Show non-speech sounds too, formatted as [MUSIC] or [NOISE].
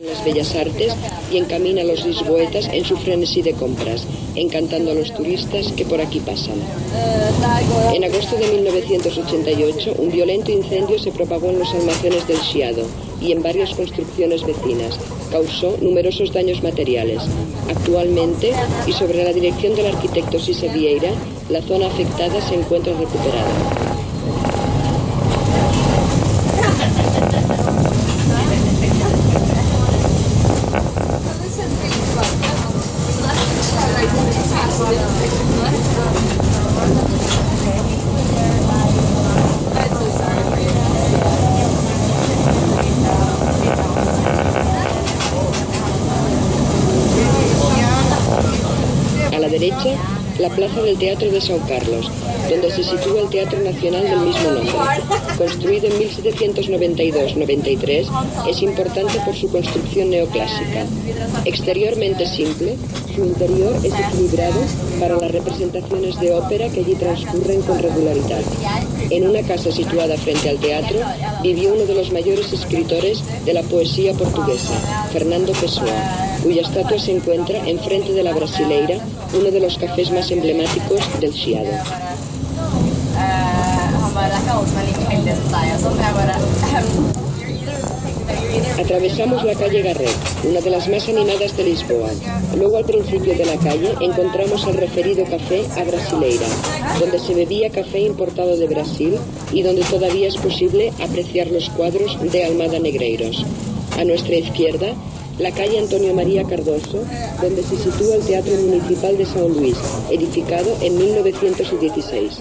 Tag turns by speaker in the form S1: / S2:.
S1: las bellas artes y encamina a los lisboetas en su frenesí de compras, encantando a los turistas que por aquí pasan. En agosto de 1988, un violento incendio se propagó en los almacenes del Chiado y en varias construcciones vecinas. Causó numerosos daños materiales. Actualmente, y sobre la dirección del arquitecto Sisa Vieira, la zona afectada se encuentra recuperada. La derecha, la plaza del Teatro de São Carlos, donde se sitúa el Teatro Nacional del mismo nombre. Construido en 1792-93, es importante por su construcción neoclásica. Exteriormente simple, su interior es equilibrado para las representaciones de ópera que allí transcurren con regularidad. En una casa situada frente al teatro vivió uno de los mayores escritores de la poesía portuguesa, Fernando Pessoa cuya estatua se encuentra enfrente de la Brasileira, uno de los cafés más emblemáticos del Chiado. [LAUGHS] Atravesamos la calle Garret, una de las más animadas de Lisboa. Luego al principio de la calle encontramos el referido café A Brasileira, donde se bebía café importado de Brasil y donde todavía es posible apreciar los cuadros de Almada Negreiros. A nuestra izquierda la calle Antonio María Cardoso, donde se sitúa el Teatro Municipal de São Luis, edificado en 1916.